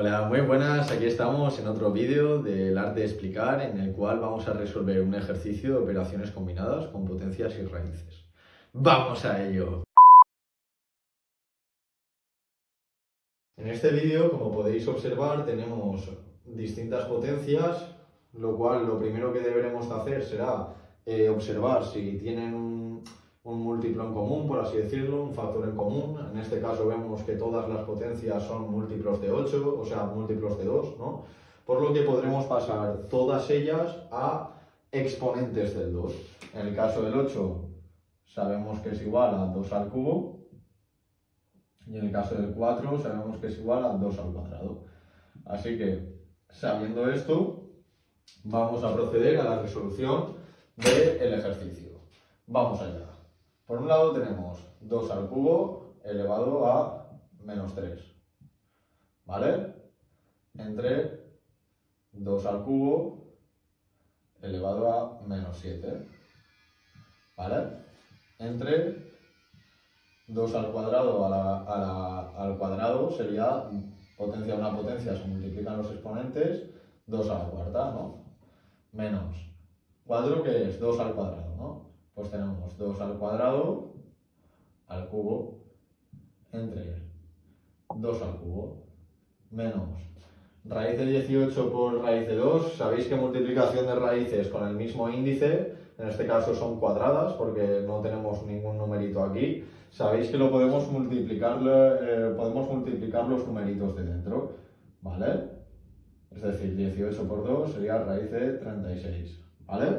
Hola, muy buenas. Aquí estamos en otro vídeo del arte de explicar en el cual vamos a resolver un ejercicio de operaciones combinadas con potencias y raíces. ¡Vamos a ello! En este vídeo, como podéis observar, tenemos distintas potencias, lo cual lo primero que deberemos hacer será eh, observar si tienen un un múltiplo en común, por así decirlo, un factor en común. En este caso vemos que todas las potencias son múltiplos de 8, o sea, múltiplos de 2, ¿no? Por lo que podremos pasar todas ellas a exponentes del 2. En el caso del 8 sabemos que es igual a 2 al cubo y en el caso del 4 sabemos que es igual a 2 al cuadrado. Así que, sabiendo esto, vamos a proceder a la resolución del ejercicio. Vamos allá. Por un lado tenemos 2 al cubo elevado a menos 3. ¿Vale? Entre 2 al cubo elevado a menos 7. ¿Vale? Entre 2 al cuadrado al cuadrado sería potencia una potencia, se multiplican los exponentes, 2 a la cuarta, ¿no? Menos. ¿Cuadro que es? 2 al cuadrado, ¿no? Pues tenemos 2 al cuadrado al cubo entre 2 al cubo menos raíz de 18 por raíz de 2. Sabéis que multiplicación de raíces con el mismo índice, en este caso son cuadradas porque no tenemos ningún numerito aquí. Sabéis que lo podemos multiplicar, eh, podemos multiplicar los numeritos de dentro, ¿vale? Es decir, 18 por 2 sería raíz de 36, ¿vale?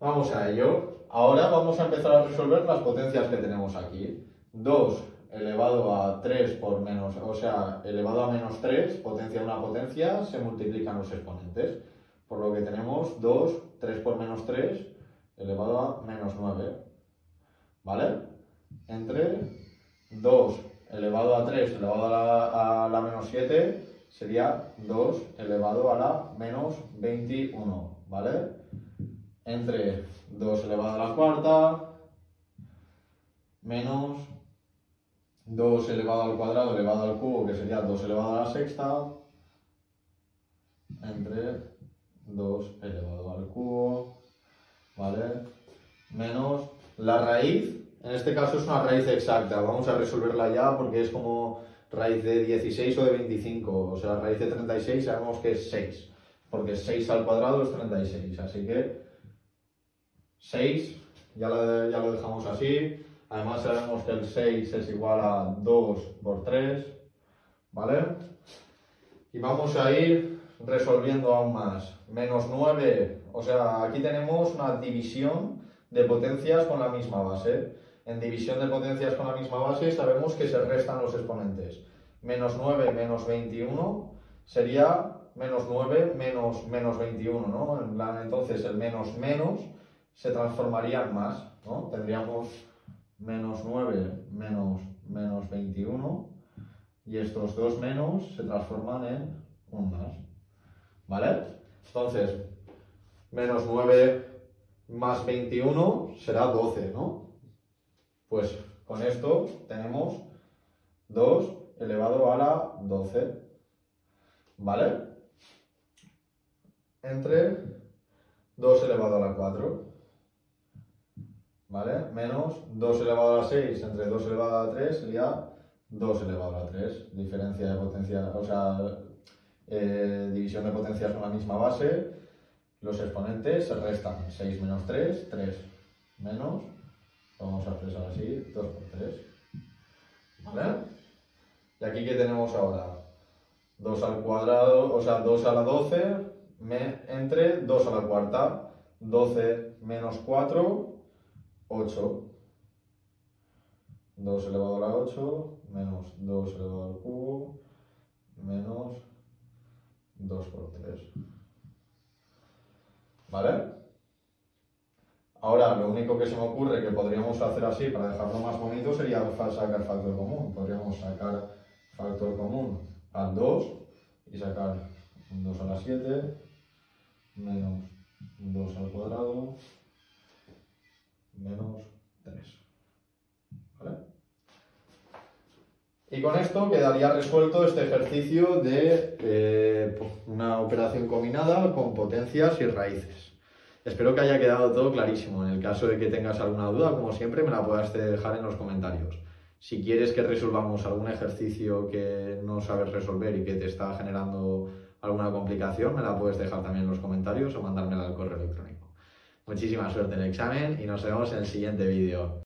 Vamos a ello. Ahora vamos a empezar a resolver las potencias que tenemos aquí. 2 elevado a 3 por menos, o sea, elevado a menos 3, potencia una potencia, se multiplican los exponentes. Por lo que tenemos 2, 3 por menos 3, elevado a menos 9. ¿Vale? Entre 2 elevado a 3 elevado a la, a la menos 7 sería 2 elevado a la menos 21. ¿Vale? Entre 2 elevado a la cuarta menos 2 elevado al cuadrado elevado al cubo, que sería 2 elevado a la sexta, entre 2 elevado al cubo, ¿vale? Menos la raíz, en este caso es una raíz exacta, vamos a resolverla ya porque es como raíz de 16 o de 25, o sea, raíz de 36 sabemos que es 6, porque 6 al cuadrado es 36, así que 6, ya lo, ya lo dejamos así. Además sabemos que el 6 es igual a 2 por 3, ¿vale? Y vamos a ir resolviendo aún más. Menos 9, o sea, aquí tenemos una división de potencias con la misma base. En división de potencias con la misma base sabemos que se restan los exponentes. Menos 9 menos 21 sería menos 9 menos, menos 21, ¿no? Entonces el menos menos se transformarían más, ¿no? Tendríamos menos 9 menos, menos 21 y estos dos menos se transforman en un más, ¿vale? Entonces, menos 9 más 21 será 12, ¿no? Pues con esto tenemos 2 elevado a la 12, ¿vale? Entre 2 elevado a la 4. ¿Vale? Menos 2 elevado a la 6 entre 2 elevado a la 3 sería 2 elevado a la 3. Diferencia de potencia, o sea, eh, división de potencias con la misma base. Los exponentes se restan 6 menos 3, 3 menos, vamos a expresar así, 2 por 3. ¿Vale? Y aquí que tenemos ahora 2 al cuadrado, o sea, 2 a la 12 me, entre 2 a la cuarta. 12 menos 4 8. 2 elevado a la 8 menos 2 elevado al cubo menos 2 por 3. ¿Vale? Ahora, lo único que se me ocurre que podríamos hacer así para dejarlo más bonito sería sacar factor común. Podríamos sacar factor común al 2 y sacar 2 a la 7 menos 2 al cuadrado menos 3. ¿Vale? Y con esto quedaría resuelto este ejercicio de eh, pues, una operación combinada con potencias y raíces. Espero que haya quedado todo clarísimo. En el caso de que tengas alguna duda, como siempre, me la puedas dejar en los comentarios. Si quieres que resolvamos algún ejercicio que no sabes resolver y que te está generando alguna complicación, me la puedes dejar también en los comentarios o mandármela al correo electrónico. Muchísima suerte en el examen y nos vemos en el siguiente vídeo.